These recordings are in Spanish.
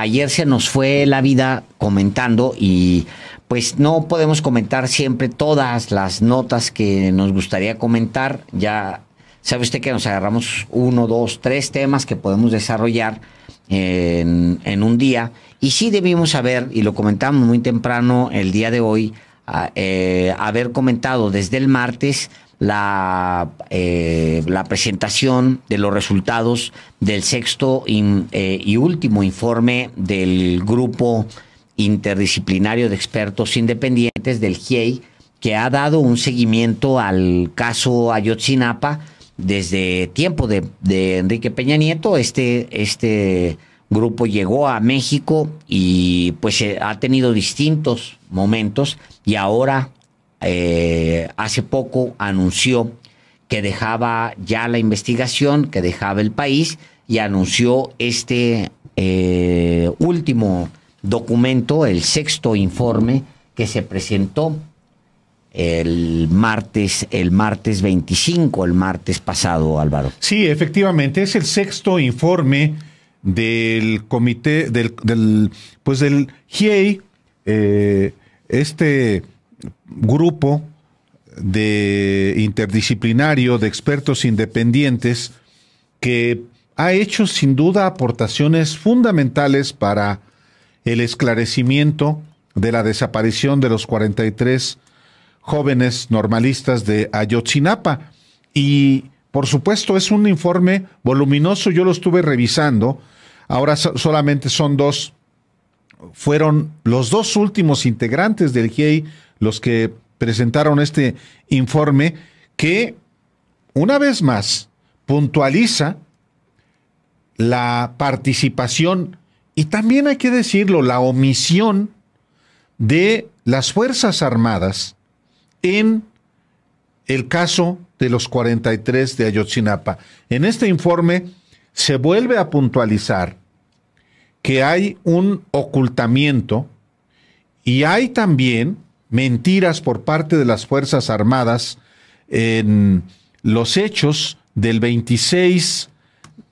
ayer se nos fue la vida comentando y pues no podemos comentar siempre todas las notas que nos gustaría comentar. Ya sabe usted que nos agarramos uno, dos, tres temas que podemos desarrollar en, en un día. Y sí debimos haber, y lo comentamos muy temprano el día de hoy, eh, haber comentado desde el martes la, eh, la presentación de los resultados del sexto eh, y último informe del grupo interdisciplinario de expertos independientes del GIEI, que ha dado un seguimiento al caso Ayotzinapa desde tiempo de, de Enrique Peña Nieto. Este, este grupo llegó a México y pues ha tenido distintos momentos y ahora eh, hace poco anunció que dejaba ya la investigación, que dejaba el país y anunció este eh, último documento, el sexto informe que se presentó el martes, el martes 25, el martes pasado, Álvaro. Sí, efectivamente, es el sexto informe del comité, del, pues del GIEI, eh, este grupo de interdisciplinario de expertos independientes que ha hecho sin duda aportaciones fundamentales para el esclarecimiento de la desaparición de los 43 jóvenes normalistas de Ayotzinapa. Y por supuesto es un informe voluminoso, yo lo estuve revisando, ahora solamente son dos, fueron los dos últimos integrantes del GIEI los que presentaron este informe que, una vez más, puntualiza la participación y también hay que decirlo, la omisión de las Fuerzas Armadas en el caso de los 43 de Ayotzinapa. En este informe se vuelve a puntualizar que hay un ocultamiento y hay también mentiras por parte de las Fuerzas Armadas en los hechos del 26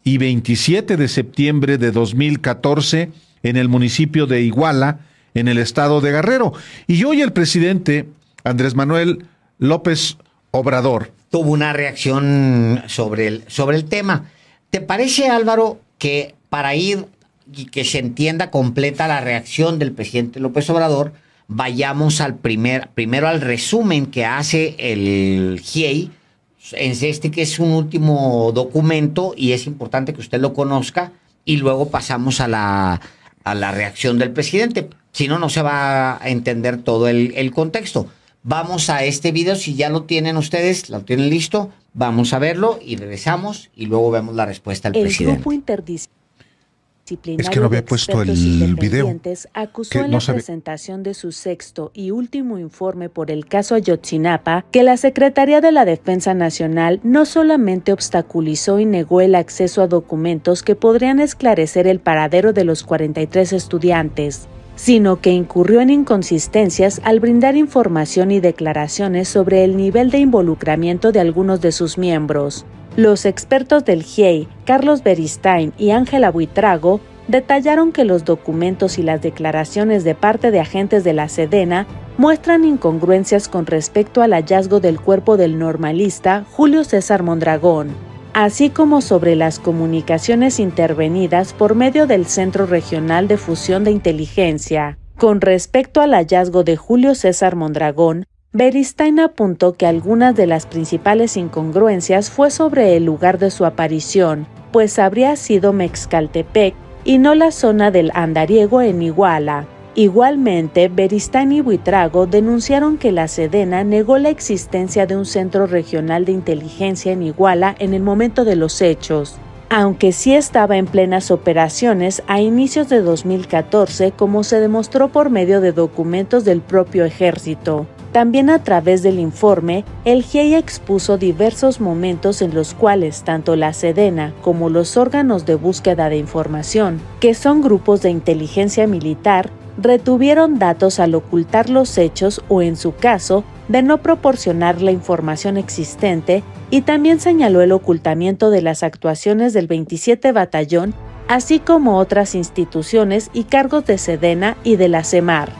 y 27 de septiembre de 2014 en el municipio de Iguala, en el estado de Guerrero. Y hoy el presidente Andrés Manuel López Obrador tuvo una reacción sobre el, sobre el tema. ¿Te parece, Álvaro, que para ir y que se entienda completa la reacción del presidente López Obrador, vayamos al primer, primero al resumen que hace el GIEI, en este que es un último documento y es importante que usted lo conozca, y luego pasamos a la, a la reacción del presidente. Si no, no se va a entender todo el, el contexto. Vamos a este video, si ya lo tienen ustedes, lo tienen listo, vamos a verlo y regresamos y luego vemos la respuesta del el presidente. Grupo es que no había puesto el video. Acusó en la presentación de su sexto y último informe por el caso Ayotzinapa que la Secretaría de la Defensa Nacional no solamente obstaculizó y negó el acceso a documentos que podrían esclarecer el paradero de los 43 estudiantes, sino que incurrió en inconsistencias al brindar información y declaraciones sobre el nivel de involucramiento de algunos de sus miembros. Los expertos del GIEI, Carlos Beristain y Ángela Buitrago, detallaron que los documentos y las declaraciones de parte de agentes de la Sedena muestran incongruencias con respecto al hallazgo del cuerpo del normalista Julio César Mondragón, así como sobre las comunicaciones intervenidas por medio del Centro Regional de Fusión de Inteligencia. Con respecto al hallazgo de Julio César Mondragón, Beristain apuntó que algunas de las principales incongruencias fue sobre el lugar de su aparición, pues habría sido Mexcaltepec y no la zona del Andariego en Iguala. Igualmente, Beristain y Buitrago denunciaron que la Sedena negó la existencia de un centro regional de inteligencia en Iguala en el momento de los hechos, aunque sí estaba en plenas operaciones a inicios de 2014 como se demostró por medio de documentos del propio ejército. También a través del informe, el GIEI expuso diversos momentos en los cuales tanto la Sedena como los órganos de búsqueda de información, que son grupos de inteligencia militar, retuvieron datos al ocultar los hechos o, en su caso, de no proporcionar la información existente y también señaló el ocultamiento de las actuaciones del 27 Batallón así como otras instituciones y cargos de Sedena y de la CEMAR.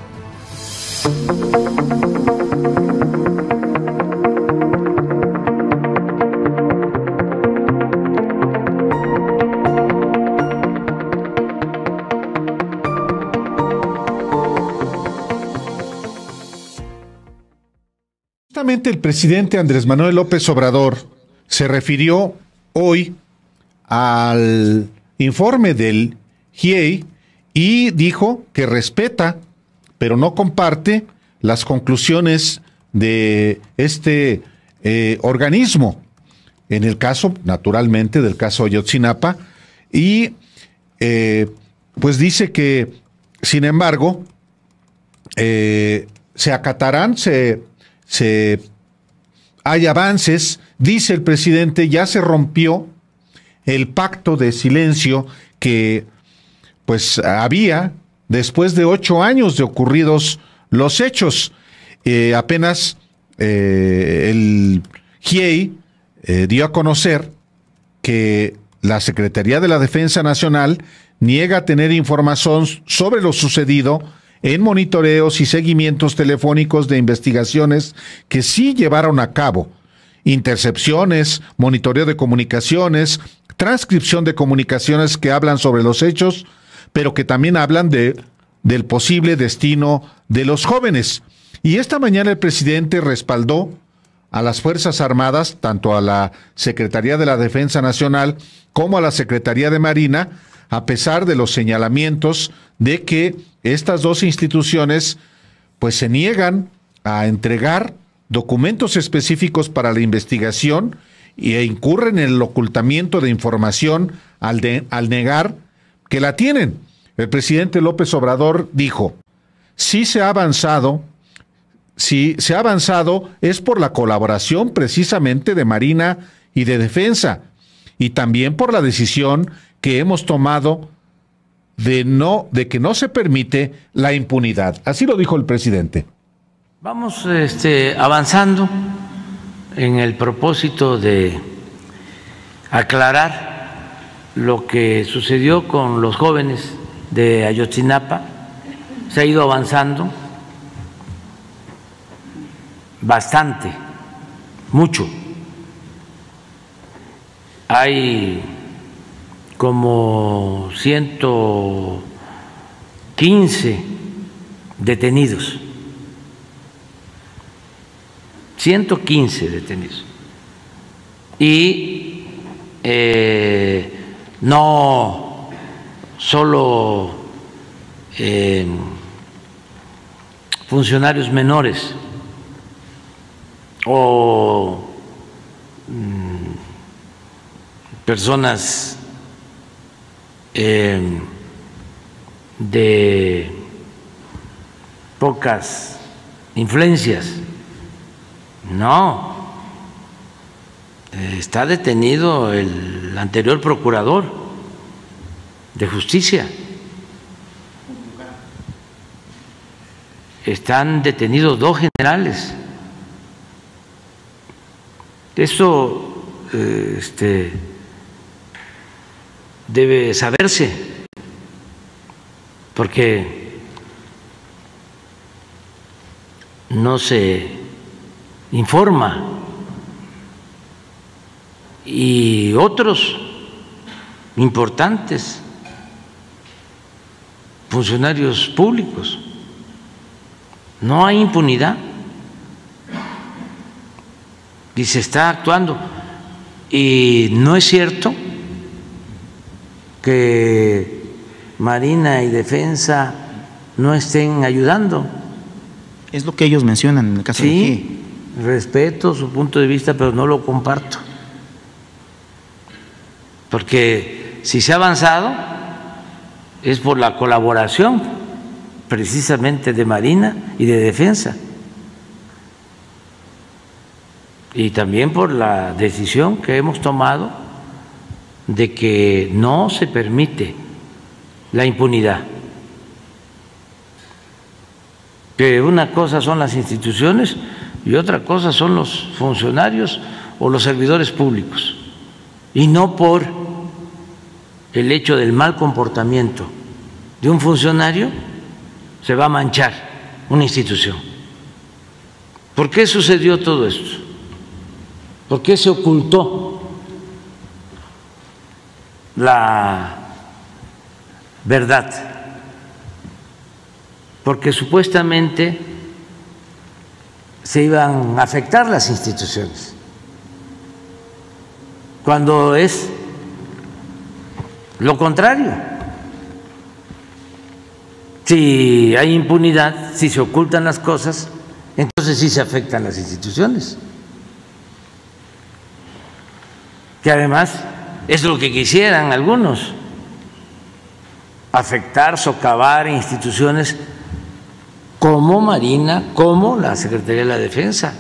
Justamente el presidente Andrés Manuel López Obrador se refirió hoy al informe del GIEI y dijo que respeta, pero no comparte las conclusiones de este eh, organismo. En el caso, naturalmente, del caso Ayotzinapa, y eh, pues dice que, sin embargo, eh, se acatarán, se, se hay avances, dice el presidente, ya se rompió el pacto de silencio que pues había después de ocho años de ocurridos los hechos. Eh, apenas eh, el GIEI eh, dio a conocer que la Secretaría de la Defensa Nacional niega tener información sobre lo sucedido en monitoreos y seguimientos telefónicos de investigaciones que sí llevaron a cabo intercepciones, monitoreo de comunicaciones, transcripción de comunicaciones que hablan sobre los hechos, pero que también hablan de, del posible destino de los jóvenes. Y esta mañana el presidente respaldó a las Fuerzas Armadas, tanto a la Secretaría de la Defensa Nacional como a la Secretaría de Marina, a pesar de los señalamientos de que estas dos instituciones pues se niegan a entregar documentos específicos para la investigación e incurren en el ocultamiento de información al, al negar que la tienen. El presidente López Obrador dijo, si se ha avanzado, si se ha avanzado es por la colaboración precisamente de Marina y de Defensa, y también por la decisión que hemos tomado de no de que no se permite la impunidad. Así lo dijo el presidente. Vamos este, avanzando en el propósito de aclarar lo que sucedió con los jóvenes de Ayotzinapa. Se ha ido avanzando bastante, mucho. Hay como 115 detenidos 115 detenidos. Y eh, no solo eh, funcionarios menores o mm, personas eh, de pocas influencias no, eh, está detenido el anterior procurador de justicia. Están detenidos dos generales. Eso eh, este, debe saberse, porque no se informa y otros importantes funcionarios públicos. No hay impunidad y se está actuando. Y no es cierto que Marina y Defensa no estén ayudando. Es lo que ellos mencionan en el caso sí, respeto su punto de vista, pero no lo comparto. Porque si se ha avanzado es por la colaboración precisamente de Marina y de Defensa. Y también por la decisión que hemos tomado de que no se permite la impunidad. Que una cosa son las instituciones y otra cosa son los funcionarios o los servidores públicos, y no por el hecho del mal comportamiento de un funcionario, se va a manchar una institución. ¿Por qué sucedió todo esto? ¿Por qué se ocultó la verdad? Porque supuestamente se iban a afectar las instituciones, cuando es lo contrario. Si hay impunidad, si se ocultan las cosas, entonces sí se afectan las instituciones. Que además es lo que quisieran algunos, afectar, socavar instituciones como Marina, como la Secretaría de la Defensa,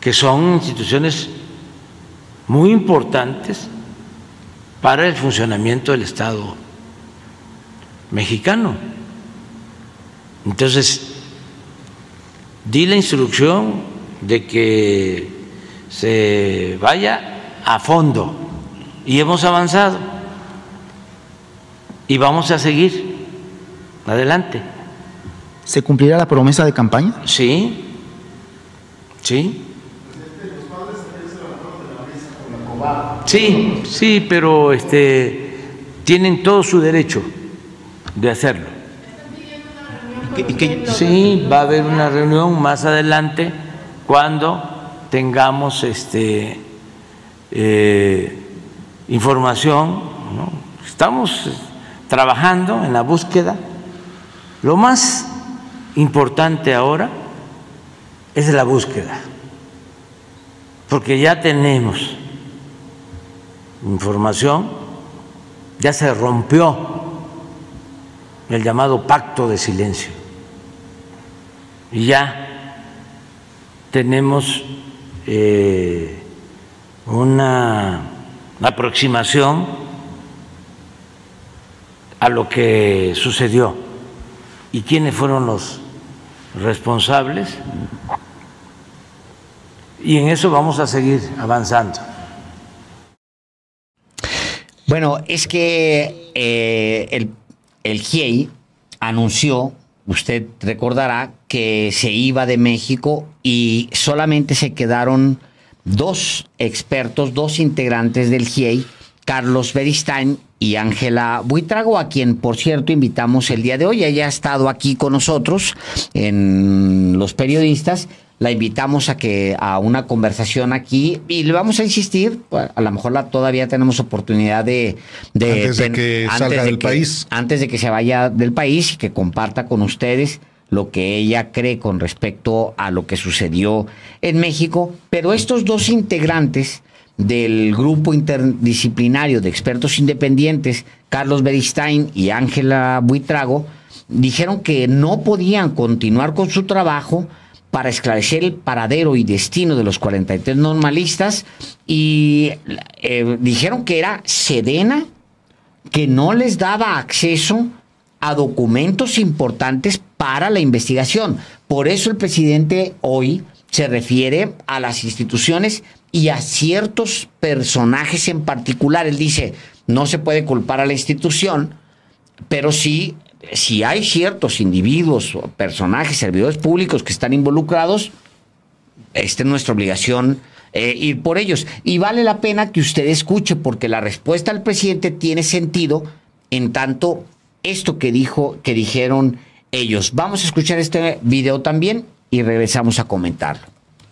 que son instituciones muy importantes para el funcionamiento del Estado mexicano. Entonces, di la instrucción de que se vaya a fondo y hemos avanzado y vamos a seguir adelante. ¿Se cumplirá la promesa de campaña? Sí, sí. Sí, sí, pero este, tienen todo su derecho de hacerlo. Sí, va a haber una reunión más adelante cuando tengamos este, eh, información. Estamos trabajando en la búsqueda. Lo más importante ahora es la búsqueda, porque ya tenemos información, ya se rompió el llamado pacto de silencio y ya tenemos eh, una aproximación a lo que sucedió y quiénes fueron los responsables y en eso vamos a seguir avanzando. Bueno, es que eh, el, el GIEI anunció, usted recordará, que se iba de México y solamente se quedaron dos expertos, dos integrantes del GIEI, Carlos Beristain y Ángela Buitrago, a quien por cierto invitamos el día de hoy. Ella ha estado aquí con nosotros en los periodistas. La invitamos a que a una conversación aquí. Y le vamos a insistir, a lo mejor la, todavía tenemos oportunidad de, antes de que salga del país, antes de que se vaya del país y que comparta con ustedes lo que ella cree con respecto a lo que sucedió en México, pero estos dos integrantes del grupo interdisciplinario de expertos independientes, Carlos Beristain y Ángela Buitrago, dijeron que no podían continuar con su trabajo para esclarecer el paradero y destino de los 43 normalistas y eh, dijeron que era Sedena que no les daba acceso a documentos importantes para la investigación. Por eso el presidente hoy se refiere a las instituciones y a ciertos personajes en particular. Él dice, no se puede culpar a la institución, pero sí si hay ciertos individuos, personajes, servidores públicos que están involucrados, esta es nuestra obligación eh, ir por ellos. Y vale la pena que usted escuche, porque la respuesta al presidente tiene sentido en tanto esto que dijo, que dijeron ellos. Vamos a escuchar este video también y regresamos a comentarlo.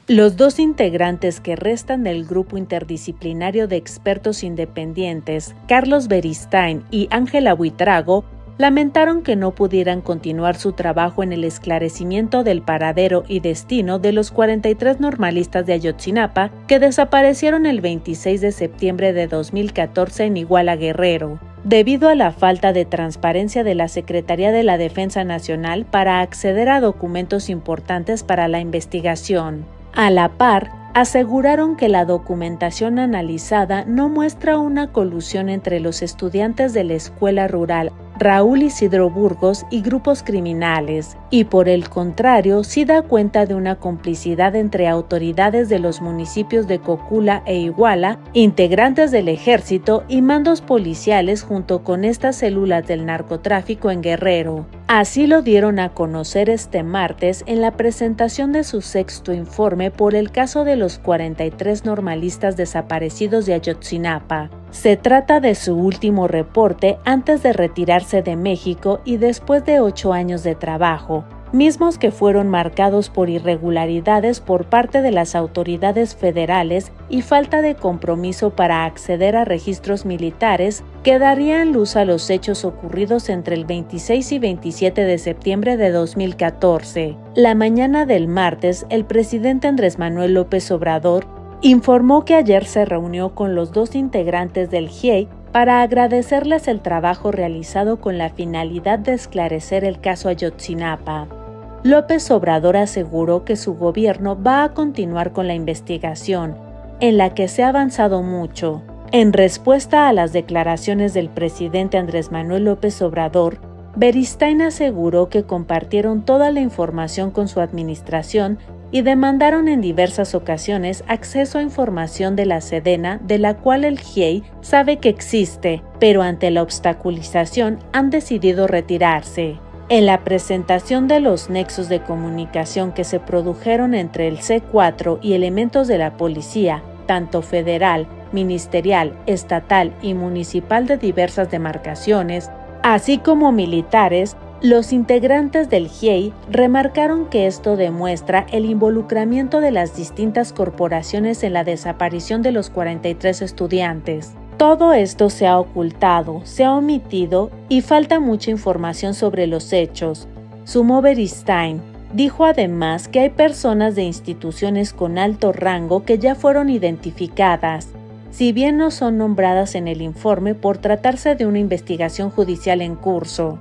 Los dos integrantes que restan del grupo interdisciplinario de expertos independientes, Carlos Beristain y Ángela Buitrago, lamentaron que no pudieran continuar su trabajo en el esclarecimiento del paradero y destino de los 43 normalistas de Ayotzinapa que desaparecieron el 26 de septiembre de 2014 en Iguala Guerrero, debido a la falta de transparencia de la Secretaría de la Defensa Nacional para acceder a documentos importantes para la investigación. A la par, aseguraron que la documentación analizada no muestra una colusión entre los estudiantes de la escuela rural Raúl Isidro Burgos y grupos criminales, y por el contrario sí da cuenta de una complicidad entre autoridades de los municipios de Cocula e Iguala, integrantes del ejército y mandos policiales junto con estas células del narcotráfico en Guerrero. Así lo dieron a conocer este martes en la presentación de su sexto informe por el caso de los 43 normalistas desaparecidos de Ayotzinapa. Se trata de su último reporte antes de retirarse de México y después de ocho años de trabajo, mismos que fueron marcados por irregularidades por parte de las autoridades federales y falta de compromiso para acceder a registros militares que darían luz a los hechos ocurridos entre el 26 y 27 de septiembre de 2014. La mañana del martes, el presidente Andrés Manuel López Obrador informó que ayer se reunió con los dos integrantes del GIEI para agradecerles el trabajo realizado con la finalidad de esclarecer el caso Ayotzinapa. López Obrador aseguró que su gobierno va a continuar con la investigación, en la que se ha avanzado mucho. En respuesta a las declaraciones del presidente Andrés Manuel López Obrador, Beristain aseguró que compartieron toda la información con su administración y demandaron en diversas ocasiones acceso a información de la Sedena de la cual el GIEI sabe que existe, pero ante la obstaculización han decidido retirarse. En la presentación de los nexos de comunicación que se produjeron entre el C4 y elementos de la policía, tanto federal, ministerial, estatal y municipal de diversas demarcaciones, así como militares, los integrantes del GIEI remarcaron que esto demuestra el involucramiento de las distintas corporaciones en la desaparición de los 43 estudiantes. Todo esto se ha ocultado, se ha omitido y falta mucha información sobre los hechos. Sumó Beristain. Dijo además que hay personas de instituciones con alto rango que ya fueron identificadas, si bien no son nombradas en el informe por tratarse de una investigación judicial en curso.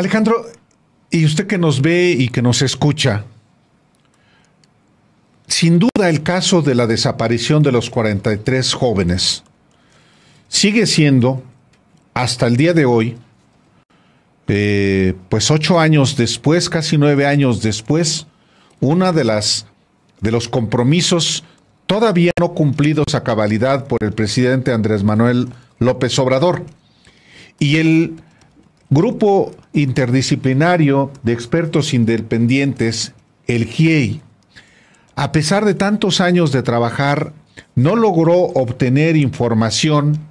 Alejandro, y usted que nos ve y que nos escucha, sin duda el caso de la desaparición de los 43 jóvenes sigue siendo, hasta el día de hoy, eh, pues ocho años después, casi nueve años después, una de las de los compromisos todavía no cumplidos a cabalidad por el presidente Andrés Manuel López Obrador. Y el grupo interdisciplinario de expertos independientes, el GIEI, a pesar de tantos años de trabajar, no logró obtener información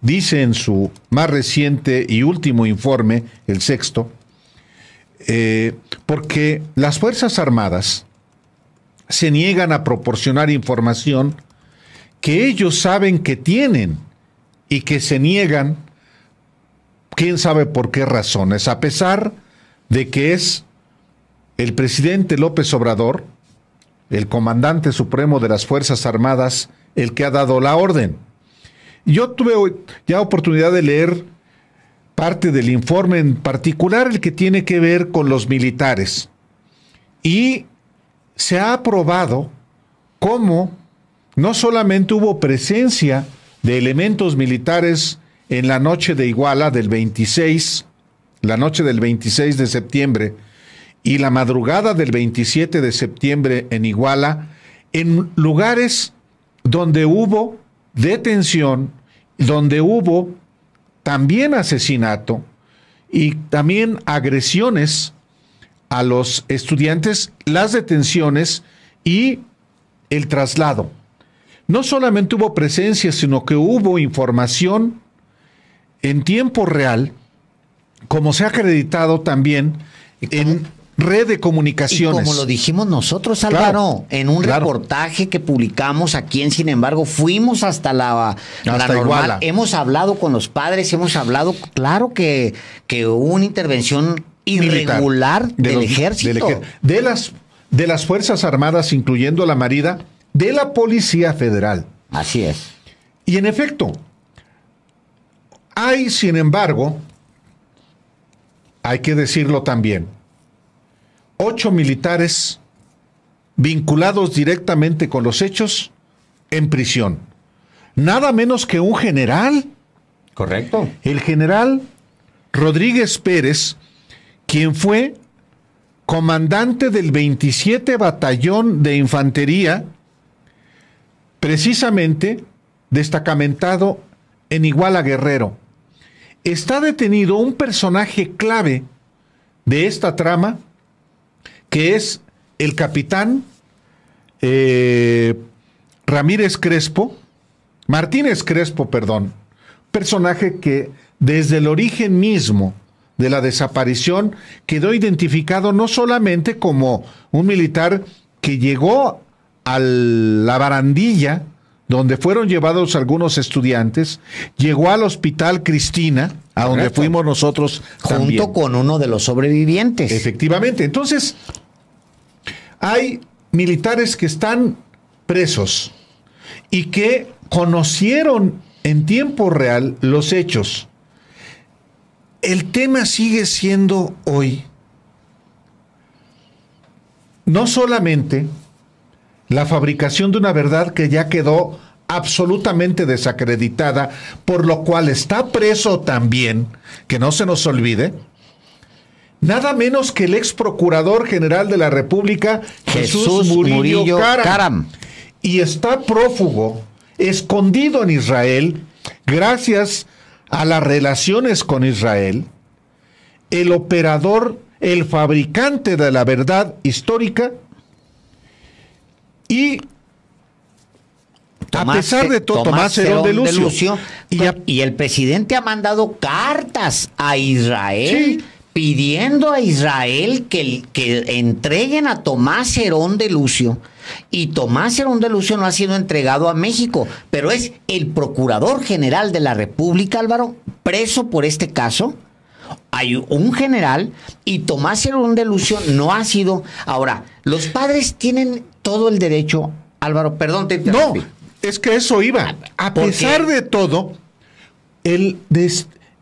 dice en su más reciente y último informe, el sexto, eh, porque las Fuerzas Armadas se niegan a proporcionar información que ellos saben que tienen y que se niegan, quién sabe por qué razones, a pesar de que es el presidente López Obrador, el comandante supremo de las Fuerzas Armadas, el que ha dado la orden. Yo tuve ya oportunidad de leer parte del informe, en particular el que tiene que ver con los militares. Y se ha aprobado cómo no solamente hubo presencia de elementos militares en la noche de Iguala del 26, la noche del 26 de septiembre, y la madrugada del 27 de septiembre en Iguala, en lugares donde hubo detención, donde hubo también asesinato y también agresiones a los estudiantes, las detenciones y el traslado. No solamente hubo presencia, sino que hubo información en tiempo real, como se ha acreditado también en red de comunicaciones. como lo dijimos nosotros, Álvaro, en un reportaje que publicamos aquí en Sin embargo, fuimos hasta la, normal, hemos hablado con los padres, hemos hablado, claro que, que hubo una intervención irregular del, ejército. de las de las Fuerzas Armadas, incluyendo la Marina, de la Policía Federal. Así es. Y en efecto, hay, sin embargo, hay que decirlo también, ocho militares vinculados directamente con los hechos en prisión. Nada menos que un general. Correcto. El general Rodríguez Pérez, quien fue comandante del 27 Batallón de Infantería, precisamente destacamentado en Iguala Guerrero. Está detenido un personaje clave de esta trama, que es el capitán eh, Ramírez Crespo, Martínez Crespo, perdón, personaje que desde el origen mismo de la desaparición quedó identificado no solamente como un militar que llegó a la barandilla donde fueron llevados algunos estudiantes, llegó al hospital Cristina, a donde fuimos nosotros junto con uno de los sobrevivientes. Efectivamente, entonces hay militares que están presos y que conocieron en tiempo real los hechos. El tema sigue siendo hoy no solamente la fabricación de una verdad que ya quedó absolutamente desacreditada, por lo cual está preso también, que no se nos olvide, nada menos que el ex procurador general de la República, Jesús, Murillo, Caram, y está prófugo, escondido en Israel, gracias a las relaciones con Israel, el operador, el fabricante de la verdad histórica, y a pesar de todo, Tomás, Herón de Lucio, y, el presidente ha mandado cartas a Israel pidiendo a Israel que, que entreguen a Tomás Herón de Lucio. Y Tomás Herón de Lucio no ha sido entregado a México, pero es el procurador general de la República, Álvaro, preso por este caso. Hay un general y Tomás Herón de Lucio no ha sido. Ahora, los padres tienen todo el derecho, Álvaro, perdón, te No, es que eso iba. A pesar de todo, el,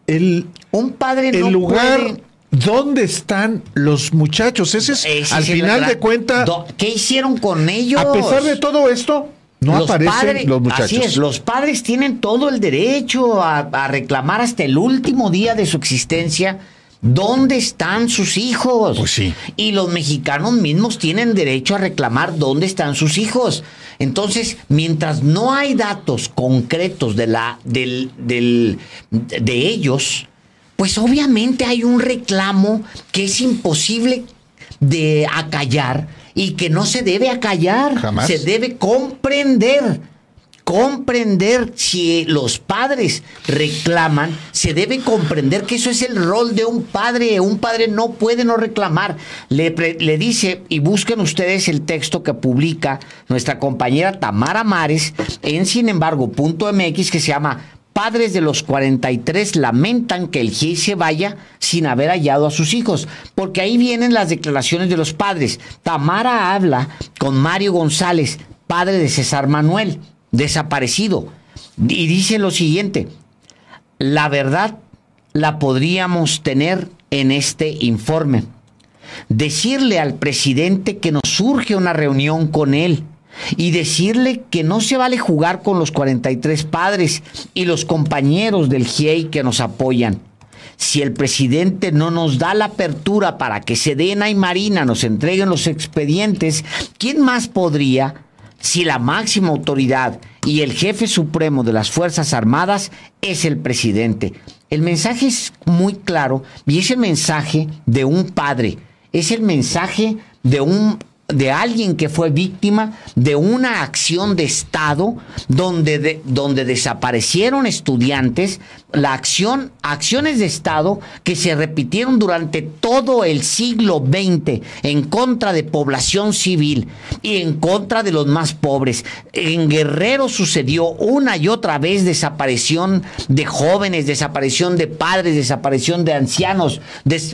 el, un padre el lugar ¿Dónde están los muchachos? Ese es, al final de cuentas. ¿Qué hicieron con ellos? A pesar de todo esto, no aparecen los muchachos. Así es, los padres tienen todo el derecho a, a, reclamar hasta el último día de su existencia. ¿Dónde están sus hijos? Pues sí. Y los mexicanos mismos tienen derecho a reclamar dónde están sus hijos. Entonces, mientras no hay datos concretos de la, del, del, de ellos, pues obviamente hay un reclamo que es imposible de acallar y que no se debe acallar, Jamás. se debe comprender. Comprender si los padres reclaman, se debe comprender que eso es el rol de un padre. Un padre no puede no reclamar. Le, dice, y busquen ustedes el texto que publica nuestra compañera Tamara Mares en sin embargo, punto MX que se llama Padres de los 43 lamentan que el GIEI se vaya sin haber hallado a sus hijos, porque ahí vienen las declaraciones de los padres. Tamara habla con Mario González, padre de César Manuel, desaparecido, y dice lo siguiente, la verdad la podríamos tener en este informe. Decirle al presidente que nos surge una reunión con él y decirle que no se vale jugar con los 43 padres y los compañeros del GIEI que nos apoyan. Si el presidente no nos da la apertura para que Sedena y Marina nos entreguen los expedientes, ¿quién más podría si la máxima autoridad y el jefe supremo de las Fuerzas Armadas es el presidente? El mensaje es muy claro y es el mensaje de un padre, es el mensaje de un de alguien que fue víctima de una acción de Estado donde, donde desaparecieron estudiantes, la acción, acciones de Estado que se repitieron durante todo el siglo XX en contra de población civil y en contra de los más pobres. En Guerrero sucedió una y otra vez desaparición de jóvenes, desaparición de padres, desaparición de ancianos,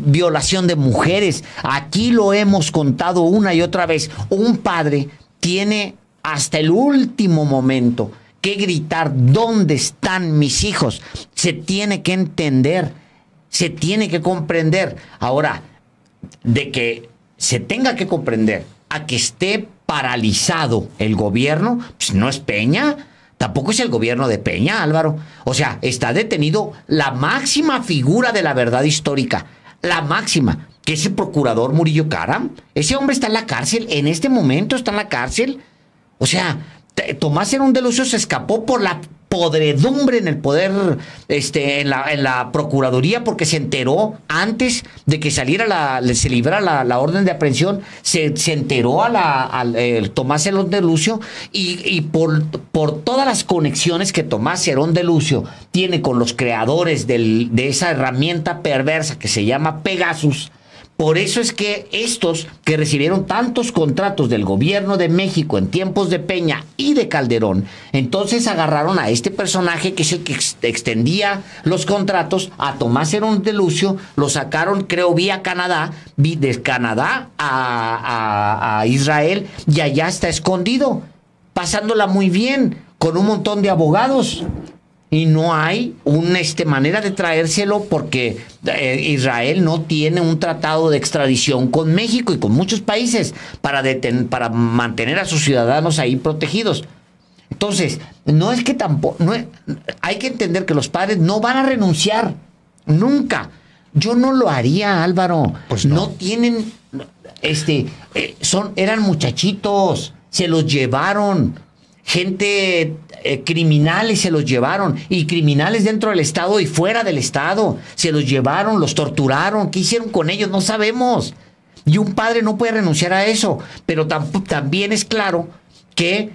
violación de mujeres. Aquí lo hemos contado una y otra vez, un padre tiene hasta el último momento que gritar dónde están mis hijos. Se tiene que entender, se tiene que comprender. Ahora, de que se tenga que comprender a que esté paralizado el gobierno, pues no es Peña, tampoco es el gobierno de Peña, Álvaro. O sea, está detenido la máxima figura de la verdad histórica, la máxima, que es el procurador Murillo Caram. Ese hombre está en la cárcel, en este momento está en la cárcel. O sea, Tomás Herón de Lucio se escapó por la podredumbre en el poder, este, en la, en la Procuraduría, porque se enteró antes de que saliera la, se librara la, orden de aprehensión, se, se enteró a la, Tomás Herón de Lucio y, y, por, por todas las conexiones que Tomás Herón de Lucio tiene con los creadores del, de esa herramienta perversa que se llama Pegasus, por eso es que estos que recibieron tantos contratos del gobierno de México en tiempos de Peña y de Calderón, entonces agarraron a este personaje que es el que extendía los contratos a Tomás Herón de Lucio, lo sacaron creo vía Canadá, de Canadá a, a Israel y allá está escondido, pasándola muy bien con un montón de abogados y no hay una este, manera de traérselo porque eh, Israel no tiene un tratado de extradición con México y con muchos países para, para mantener a sus ciudadanos ahí protegidos. Entonces, no es que tampoco, no hay que entender que los padres no van a renunciar, nunca. Yo no lo haría, Álvaro. Pues no. tienen, este, eh, son, eran muchachitos, se los llevaron gente eh, criminales se los llevaron, y criminales dentro del Estado y fuera del Estado, se los llevaron, los torturaron, ¿qué hicieron con ellos? No sabemos. Y un padre no puede renunciar a eso, pero también es claro que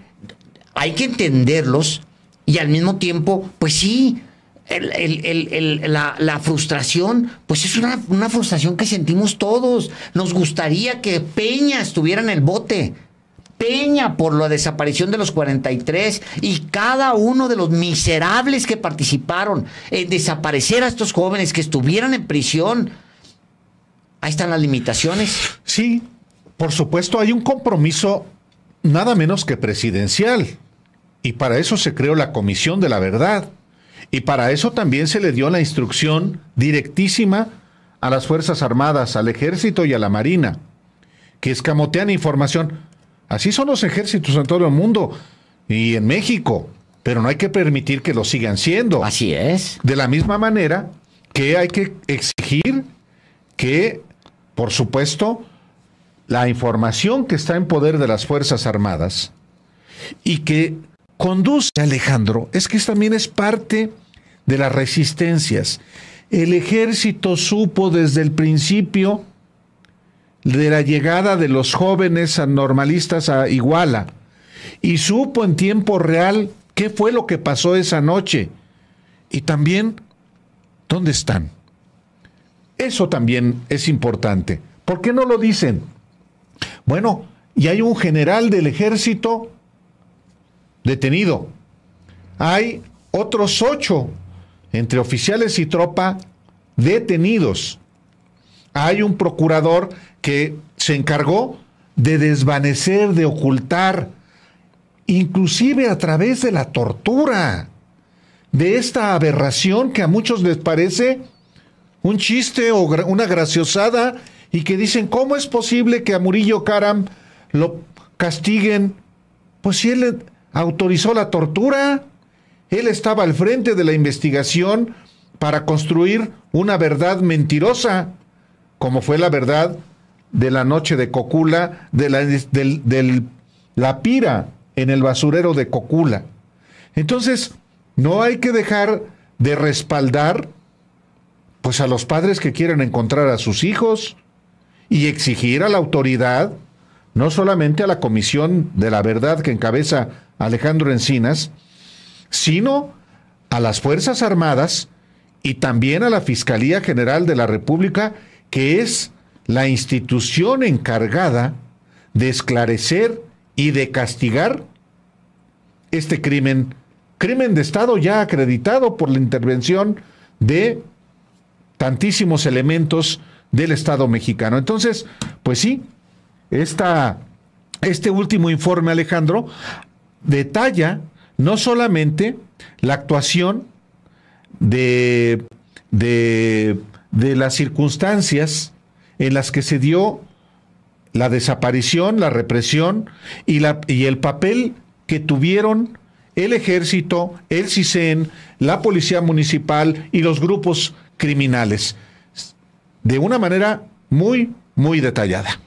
hay que entenderlos y al mismo tiempo, pues sí, la, frustración, pues es una, una frustración que sentimos todos. Nos gustaría que Peña estuviera en el bote Peña por la desaparición de los 43 y cada uno de los miserables que participaron en desaparecer a estos jóvenes que estuvieran en prisión. Ahí están las limitaciones. Sí, por supuesto hay un compromiso nada menos que presidencial. Y para eso se creó la Comisión de la Verdad. Y para eso también se le dio la instrucción directísima a las Fuerzas Armadas, al Ejército y a la Marina, que escamotean información. Así son los ejércitos en todo el mundo y en México, pero no hay que permitir que lo sigan siendo. Así es. De la misma manera que hay que exigir que, por supuesto, la información que está en poder de las Fuerzas Armadas y que conduce a Alejandro es que también es parte de las resistencias. El ejército supo desde el principio de la llegada de los jóvenes normalistas a Iguala y supo en tiempo real qué fue lo que pasó esa noche y también dónde están. Eso también es importante. ¿Por qué no lo dicen? Bueno, y hay un general del ejército detenido. Hay otros ocho, entre oficiales y tropa, detenidos. Hay un procurador que se encargó de desvanecer, de ocultar, inclusive a través de la tortura, de esta aberración que a muchos les parece un chiste o una graciosada y que dicen, ¿cómo es posible que a Murillo Karam lo castiguen? Pues si él autorizó la tortura, él estaba al frente de la investigación para construir una verdad mentirosa, como fue la verdad de la noche de Cocula, de la, la pira en el basurero de Cocula. Entonces, no hay que dejar de respaldar pues a los padres que quieren encontrar a sus hijos y exigir a la autoridad, no solamente a la Comisión de la Verdad que encabeza Alejandro Encinas, sino a las Fuerzas Armadas y también a la Fiscalía General de la República, que es la institución encargada de esclarecer y de castigar este crimen, crimen de Estado ya acreditado por la intervención de tantísimos elementos del Estado mexicano. Entonces, pues sí, esta, este último informe, Alejandro, detalla no solamente la actuación de, de, de las circunstancias en las que se dio la desaparición, la represión y, la, y el papel que tuvieron el ejército, el CISEN, la policía municipal y los grupos criminales, de una manera muy, muy detallada.